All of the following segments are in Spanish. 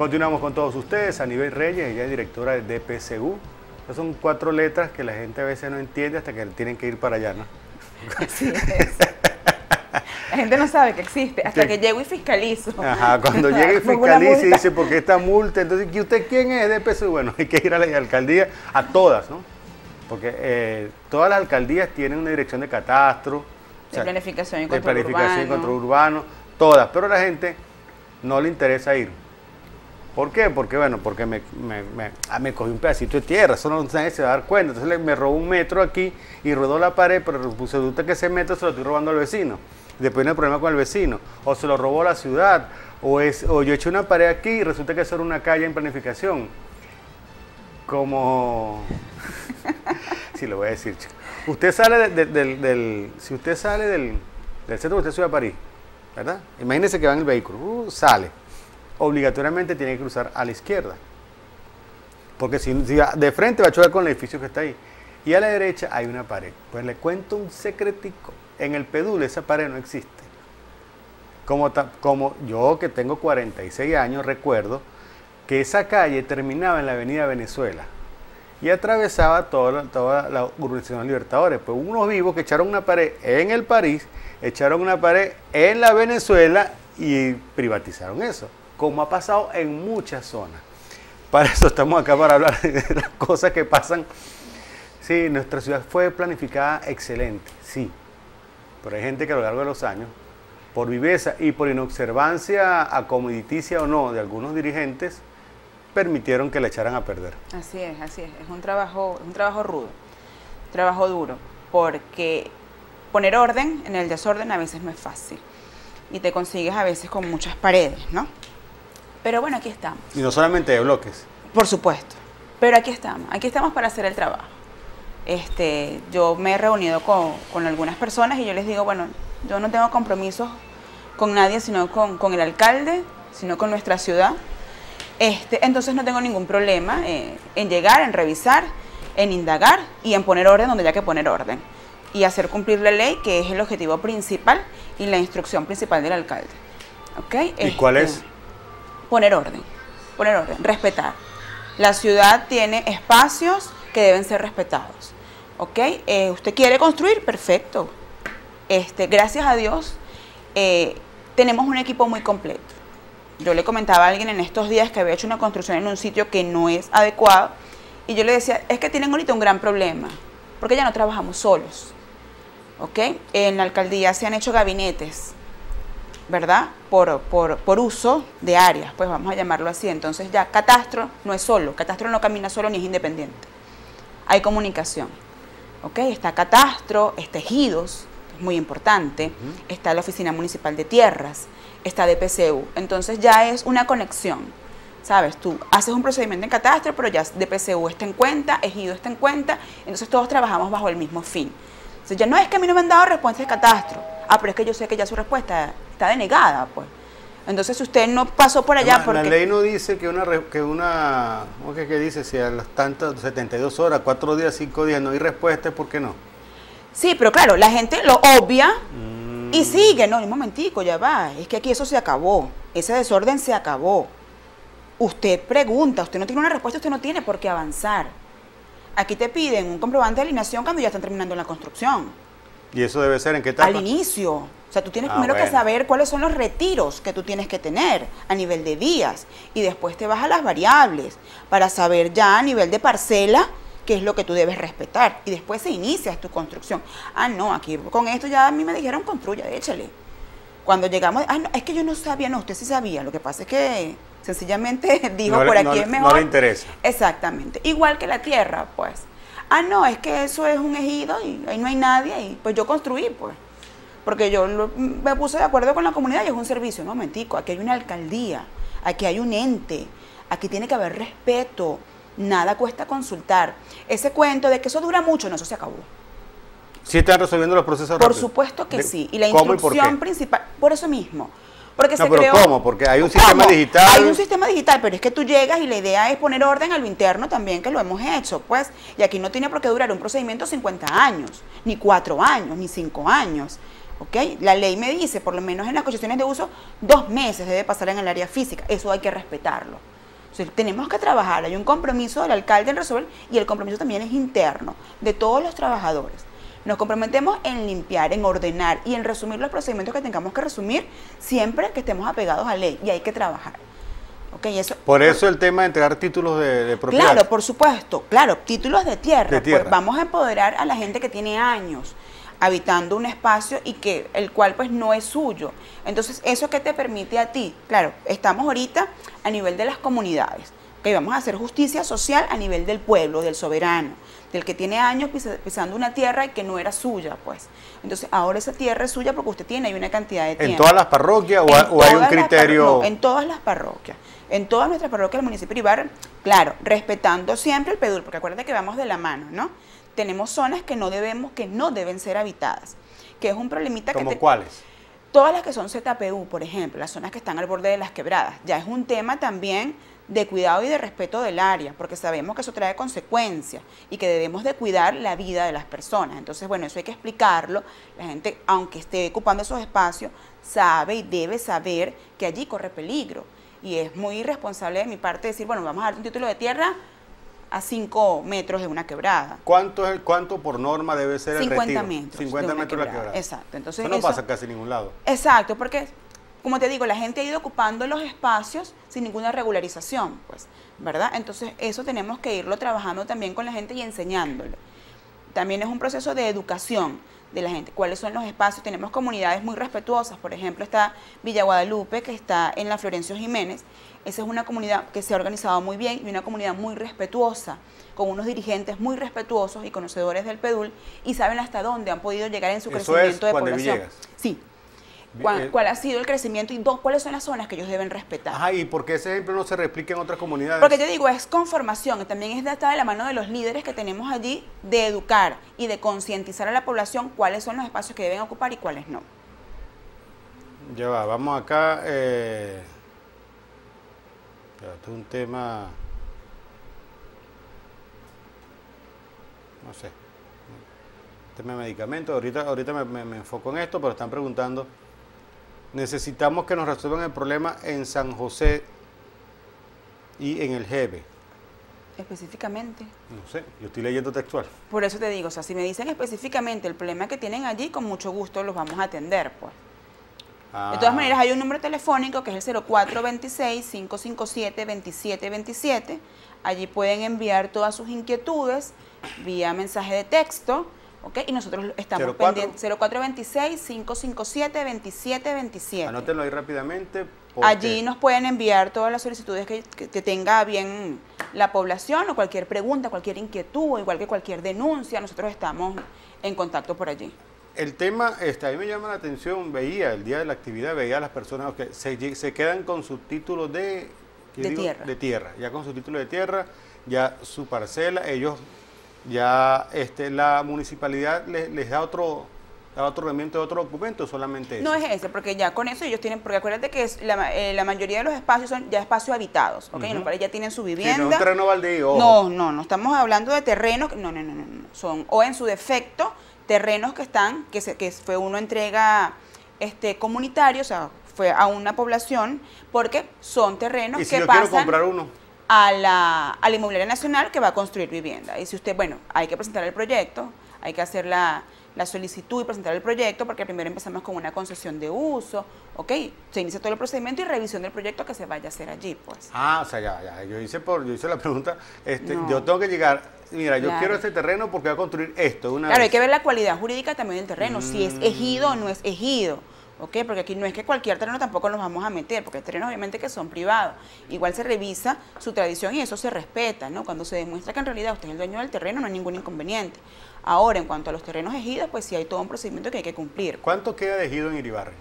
Continuamos con todos ustedes. A nivel Reyes, ella es directora de DPCU. Esas son cuatro letras que la gente a veces no entiende hasta que tienen que ir para allá, ¿no? Así es. La gente no sabe que existe hasta que llego y fiscalizo. Ajá, cuando llega y fiscaliza y dice, ¿por qué esta multa? Entonces, ¿y usted quién es de PSU? Bueno, hay que ir a la alcaldía, a todas, ¿no? Porque eh, todas las alcaldías tienen una dirección de catastro. De planificación y control De planificación y control urbano, todas. Pero a la gente no le interesa ir. ¿Por qué? Porque, bueno, porque me, me, me, ah, me cogí un pedacito de tierra, eso no nadie se va a dar cuenta. Entonces me robó un metro aquí y rodó la pared, pero resulta que ese metro se lo estoy robando al vecino. Después viene el problema con el vecino. O se lo robó la ciudad, o, es, o yo eché una pared aquí y resulta que eso era una calle en planificación. Como... sí, lo voy a decir, Usted sale del, Si usted sale del, del centro, usted sube a París, ¿verdad? Imagínese que va en el vehículo, uh, sale obligatoriamente tiene que cruzar a la izquierda. Porque si, de frente va a chocar con el edificio que está ahí. Y a la derecha hay una pared. Pues le cuento un secretico. En el pedul esa pared no existe. Como, como yo que tengo 46 años recuerdo que esa calle terminaba en la avenida Venezuela y atravesaba toda, la urbanización Libertadores. Pues unos vivos que echaron una pared en el París, echaron una pared en la Venezuela y privatizaron eso como ha pasado en muchas zonas. Para eso estamos acá, para hablar de las cosas que pasan. Sí, nuestra ciudad fue planificada excelente, sí. Pero hay gente que a lo largo de los años, por viveza y por inobservancia acomoditicia o no de algunos dirigentes, permitieron que la echaran a perder. Así es, así es. Es un trabajo, un trabajo rudo, un trabajo duro, porque poner orden en el desorden a veces no es fácil. Y te consigues a veces con muchas paredes, ¿no? Pero bueno, aquí estamos. Y no solamente de bloques. Por supuesto. Pero aquí estamos. Aquí estamos para hacer el trabajo. Este, yo me he reunido con, algunas personas y yo les digo, bueno, yo no tengo compromisos con nadie, sino con, el alcalde, sino con nuestra ciudad. Este, entonces no tengo ningún problema eh, en llegar, en revisar, en indagar y en poner orden donde haya que poner orden. Y hacer cumplir la ley, que es el objetivo principal y la instrucción principal del alcalde. ¿Okay? ¿Y cuál es? Poner orden, poner orden, respetar. La ciudad tiene espacios que deben ser respetados. ¿Ok? Eh, ¿Usted quiere construir? Perfecto. Este, gracias a Dios, eh, tenemos un equipo muy completo. Yo le comentaba a alguien en estos días que había hecho una construcción en un sitio que no es adecuado y yo le decía, es que tienen ahorita un gran problema, porque ya no trabajamos solos. ¿Ok? En la alcaldía se han hecho gabinetes ¿verdad? Por, por, uso de áreas, pues vamos a llamarlo así. Entonces ya catastro no es solo, catastro no camina solo ni es independiente. Hay comunicación. ¿Ok? Está catastro, está ejidos, es muy importante, está la Oficina Municipal de Tierras, está DPCU. Entonces ya es una conexión. ¿Sabes? Tú haces un procedimiento en catastro, pero ya DPCU está en cuenta, ejido está en cuenta, entonces todos trabajamos bajo el mismo fin. Entonces ya no es que a mí no me han dado respuesta de catastro, ah, pero es que yo sé que ya su respuesta está denegada, pues. Entonces, si usted no pasó por allá porque... La ley no dice que una... Que una ¿Cómo que, dice? Si a las tantas 72 horas, 4 días, 5 días no hay respuesta, ¿por qué no? Sí, pero claro, la gente lo obvia y mm. sigue. No, un momentico, ya va. Es que aquí eso se acabó. Ese desorden se acabó. Usted pregunta, usted no tiene una respuesta, usted no tiene por qué avanzar. Aquí te piden un comprobante de alineación cuando ya están terminando la construcción. ¿Y eso debe ser en qué etapa? Al inicio. O sea, tú tienes ah, primero que saber cuáles son los retiros que tú tienes que tener a nivel de días y después te vas a las variables para saber ya a nivel de parcela qué es lo que tú debes respetar y después se inicia tu construcción. Ah, no, aquí con esto ya a mí me dijeron construya, échale. Cuando llegamos, ah, no, es que yo no sabía, no, usted sí sabía, lo que pasa es que sencillamente dijo por aquí es mejor. No le interesa. Exactamente, igual que la tierra, pues ah, no, es que eso es un ejido y ahí no hay nadie y pues yo construí, pues. Porque yo me puse de acuerdo con la comunidad y es un servicio, no, mentico, aquí hay una alcaldía, aquí hay un ente, aquí tiene que haber respeto, nada cuesta consultar. Ese cuento de que eso dura mucho, no, eso se acabó. ¿Sí están resolviendo los procesos Por supuesto que sí. Y la instrucción principal, por eso mismo, porque no, pero ¿cómo? Porque hay un sistema digital. Hay un sistema digital, pero es que tú llegas y la idea es poner orden a lo interno también, que lo hemos hecho, pues. Y aquí no tiene por qué durar un procedimiento 50 años, ni 4 años, ni 5 años. ¿ok? La ley me dice, por lo menos en las concesiones de uso, dos meses debe pasar en el área física. Eso hay que respetarlo. Tenemos que trabajar. Hay un compromiso del alcalde en resolver y el compromiso también es interno de todos los trabajadores. Nos comprometemos en limpiar, en ordenar y en resumir los procedimientos que tengamos que resumir siempre que estemos apegados a ley y hay que trabajar. Okay, eso, por eso el tema de entregar títulos de, propiedad. Claro, por supuesto, claro, títulos de tierra. De tierra. Pues vamos a empoderar a la gente que tiene años habitando un espacio y que el cual pues no es suyo. Entonces, ¿eso qué te permite a ti? Claro, estamos ahorita a nivel de las comunidades, que vamos a hacer justicia social a nivel del pueblo, del soberano, del que tiene años pisando una tierra y que no era suya, pues. Entonces, ahora esa tierra es suya porque usted tiene ahí una cantidad de tiempo. ¿En todas las parroquias o, hay un criterio? en todas las parroquias. En todas nuestras parroquias del municipio de Ibarra, claro, respetando siempre el PEDUR, porque acuérdate que vamos de la mano, ¿no? tenemos zonas que no debemos, que no deben ser habitadas, que es un problemita ¿Como que... cuáles? Todas las que son ZPU, por ejemplo, las zonas que están al borde de las quebradas, ya es un tema también de cuidado y de respeto del área, porque sabemos que eso trae consecuencias y que debemos de cuidar la vida de las personas. Entonces, bueno, eso hay que explicarlo. La gente, aunque esté ocupando esos espacios, sabe y debe saber que allí corre peligro. Y es muy irresponsable de mi parte decir, bueno, vamos a dar un título de tierra a 5 metros de una quebrada. ¿Cuánto, es el, ¿Cuánto por norma debe ser el 50 metros. 50 metros de la quebrada. Exacto. Entonces, eso no pasa casi en ningún lado. Exacto, porque, como te digo, la gente ha ido ocupando los espacios sin ninguna regularización, pues, ¿verdad? Entonces, eso tenemos que irlo trabajando también con la gente y enseñándolo. También es un proceso de educación de la gente, cuáles son los espacios. Tenemos comunidades muy respetuosas, por ejemplo está Villa Guadalupe, que está en la Florencio Jiménez. Esa es una comunidad que se ha organizado muy bien y una comunidad muy respetuosa, con unos dirigentes muy respetuosos y conocedores del PEDUL y saben hasta dónde han podido llegar en su crecimiento de población. Sí, eh, ¿Cuál, ha sido el crecimiento y dos, cuáles son las zonas que ellos deben respetar? Ajá, ¿y por qué ese ejemplo no se replica en otras comunidades? Porque te digo, es conformación, también es de estar de la mano de los líderes que tenemos allí de educar y de concientizar a la población cuáles son los espacios que deben ocupar y cuáles no. Ya va, vamos acá. Eh, esto es un tema. No sé. Tema de medicamentos. Ahorita, ahorita me, me enfoco en esto, pero están preguntando necesitamos que nos resuelvan el problema en San José y en el Jebe. Específicamente. No sé, yo estoy leyendo textual. Por eso te digo, o sea, si me dicen específicamente el problema que tienen allí, con mucho gusto los vamos a atender, pues. De todas ah. maneras, hay un número telefónico que es el 0426-557-2727. Allí pueden enviar todas sus inquietudes vía mensaje de texto y nosotros estamos pendientes. 0426-557-2727. Anótenlo ahí rápidamente. Allí nos pueden enviar todas las solicitudes que, tenga bien la población o cualquier pregunta, cualquier inquietud, igual que cualquier denuncia. Nosotros estamos en contacto por allí. El tema, este, a mí me llama la atención, veía el día de la actividad, veía a las personas que se, se quedan con su título de, tierra. de tierra, ya con su título de tierra, ya su parcela, ellos ya este, la municipalidad les, da otro da otro de otro documento solamente No es ese, porque ya con eso ellos tienen, porque acuérdate que es la, eh, la mayoría de los espacios son ya espacios habitados, ¿ok? los cuales ya tienen su vivienda. no un terreno baldío. No, no, no estamos hablando de terrenos, no, no, no, no, son, o en su defecto, terrenos que están, que, se, que fue una entrega este, comunitaria, o sea, fue a una población, porque son terrenos ¿Y si yo pasan... quiero comprar uno? A la, a la inmobiliaria nacional que va a construir vivienda. Y si usted, bueno, hay que presentar el proyecto, hay que hacer la, solicitud y presentar el proyecto, porque primero empezamos con una concesión de uso, ¿ok? Se inicia todo el procedimiento y revisión del proyecto que se vaya a hacer allí, pues. Ah, o sea, ya, ya, yo hice, por, yo hice la pregunta, este, yo tengo que llegar, mira, yo quiero este terreno porque voy a construir esto. Una claro, hay que ver la cualidad jurídica también del terreno, si es ejido o no es ejido. ¿Ok? Porque aquí no es que cualquier terreno tampoco nos vamos a meter, porque hay terrenos obviamente que son privados. Igual se revisa su tradición y eso se respeta, ¿no? Cuando se demuestra que en realidad usted es el dueño del terreno no hay ningún inconveniente. Ahora, en cuanto a los terrenos ejidos, pues sí hay todo un procedimiento que hay que cumplir. ¿Cuánto queda de ejido en Iribarre?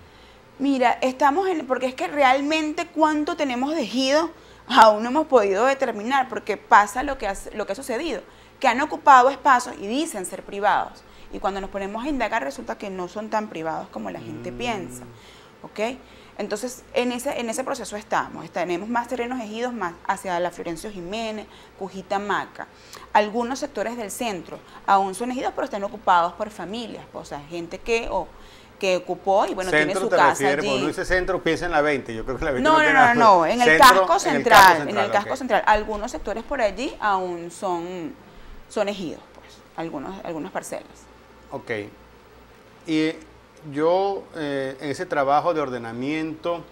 Mira, estamos en, porque es que realmente cuánto tenemos de ejido aún no hemos podido determinar, porque pasa lo que, ha, lo que ha sucedido, que han ocupado espacios y dicen ser privados y cuando nos ponemos a indagar resulta que no son tan privados como la gente piensa. ¿ok? Entonces, en ese, en ese proceso estamos. Tenemos más terrenos ejidos más hacia la Florencio Jiménez, Cujita Maca. Algunos sectores del centro aún son ejidos, pero están ocupados por familias, o sea, gente que o, que ocupó y bueno, tiene su te casa refieres, allí. Cuando dice centro, piensa en la 20. Yo creo que la 20 No, no, no, no, no, en el Centro, casco central, en el casco ok. central. Algunos sectores por allí aún son, son ejidos, pues, algunos, algunas parcelas. Ok. Y yo, eh, en ese trabajo de ordenamiento,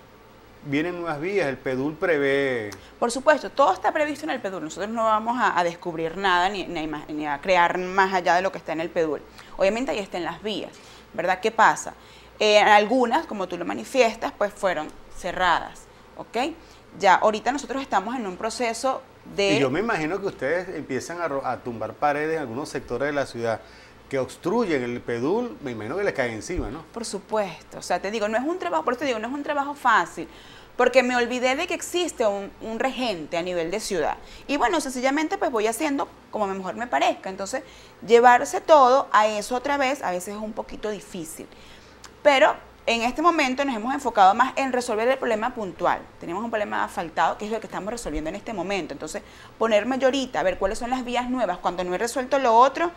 vienen nuevas vías. El PEDUL prevé. Por supuesto, todo está previsto en el PEDUL. Nosotros no vamos a, a descubrir nada ni, ni a ni a crear más allá de lo que está en el PEDUL. Obviamente ahí están las vías, ¿verdad? ¿Qué pasa? Eh, algunas, como tú lo manifiestas, pues fueron cerradas, ¿ok? Ya ahorita nosotros estamos en un proceso de... Y yo me imagino que ustedes empiezan a, a tumbar paredes en algunos sectores de la ciudad que obstruyen el PEDUL. Me imagino que les cae encima, ¿no? Por supuesto, o sea, te digo, no es un trabajo, por eso te digo, no es un trabajo fácil, porque me olvidé de que existe un, un regente a nivel de ciudad. Y bueno, sencillamente pues voy haciendo como mejor me parezca. Entonces, llevarse todo a eso otra vez a veces es un poquito difícil. Pero en este momento nos hemos enfocado más en resolver el problema puntual. Tenemos un problema asfaltado, que es lo que estamos resolviendo en este momento. Entonces, ponerme yo ahorita a ver cuáles son las vías nuevas cuando no he resuelto lo otro,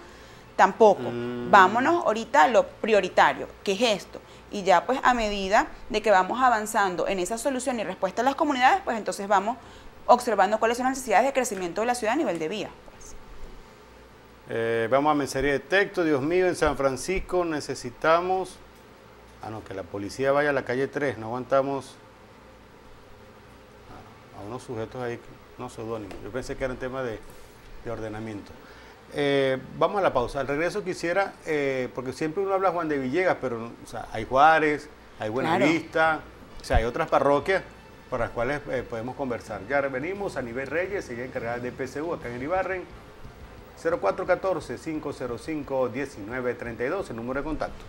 tampoco. Mm. Vámonos ahorita a lo prioritario, que es esto. Y ya pues a medida de que vamos avanzando en esa solución y respuesta a las comunidades, pues entonces vamos observando cuáles son las necesidades de crecimiento de la ciudad a nivel de vía. pues. Eh, vamos a mensajería de texto. Dios mío, en San Francisco necesitamos. Ah, no, que la policía vaya a la calle 3. No aguantamos a, a unos sujetos ahí, no seudónimos. Yo pensé que era un tema de, de ordenamiento. Eh, vamos a la pausa. Al regreso quisiera, eh, porque siempre uno habla Juan de Villegas, pero o sea, hay Juárez, hay Buenavista, o sea, hay otras parroquias para las cuales eh, podemos conversar. Ya venimos a nivel Reyes, sigue encargada de PSU acá en Ibarren. 0414-505-1932, el número de contacto.